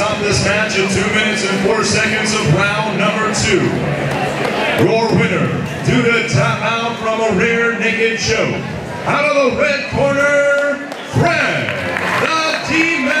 stop this match in 2 minutes and 4 seconds of round number 2. Your winner, due to tap out from a rear naked choke, out of the red corner, Fred, the D-Man.